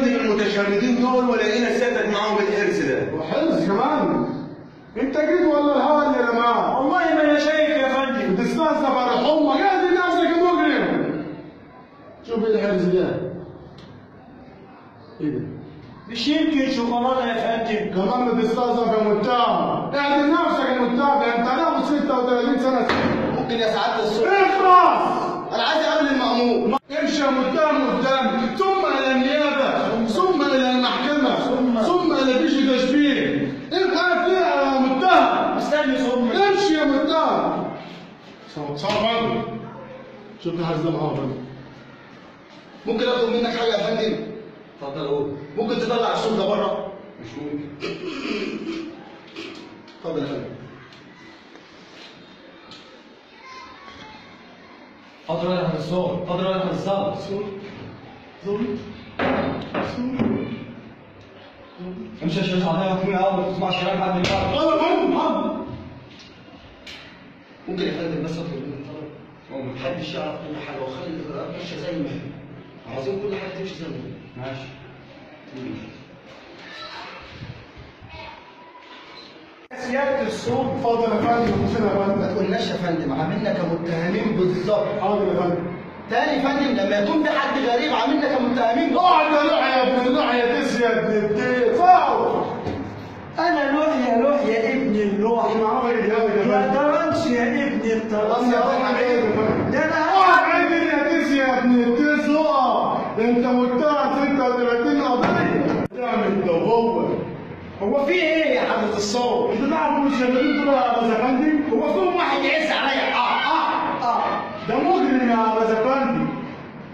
فندم المتشردين دول ولقينا سيادتك معاهم الحرس ده؟ وحرز كمان. أنت جيت ولا الهوا اللي رماه والله ما أنا شايف يا فندم. بتستنزف على حمى قاعد نفسك مجرم. شوف الحرز ده. إيه ده؟ مش يمكن شوكولاته يا فندم. كمان بتستنزف يا متهم. قاعد نفسك يا متهم. أنت ناخد 36 سنة. ممكن يا سعادة الصبح. برضه شوف الحارس ده معاه برضه ممكن أطلب منك حاجة يا فندم؟ اتفضل قول. ممكن تطلع الصوت ده بره مش ممكن. اتفضل يا فندم. حاضر يا احمد الصوت حاضر يا احمد الظابط امشي يا شيخ. عليا وكمية اول ما تسمعش كلام حد من ممكن يا فندم بس اطلب منك طلب محدش يعرف كل حاجة وخلي الاجراءات ماشيه زي ما هي عايزين كل حاجة تمشي زي ما هي ماشي. سياده الصوت. اتفضل يا فندم فين يا ما فندم تقولناش يا فندم عاملنا كمتهمين بالظبط. حاضر يا فندم. تاني يا فندم لما يكون في حد غريب عاملنا كمتهمين. اقعد يا لوح يا ابن اللوح يا تس يا ابن اقعد أنا لوح يا لوح يا ابن اللوح معاه الجهاز يا يا فندم ترنش يا فندم ده يا تس يا انت متهم 36 قضيه تعمل ده هو هو في إيه يا حضره الصوت؟ انت تعرف مش شغالين دول يا زفندي هو فيهم واحد يعز عليا آه آه آه ده مجرم يا زفندي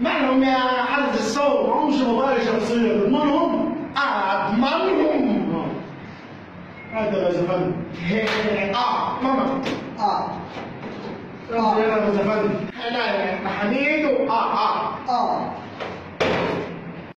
مالهم يا حضره الصوت؟ معهمش موبايل شخصيه تضمنهم اضمنهم هذا يا زفندي آه ماما آه 这是咱们海南的大米粥啊啊。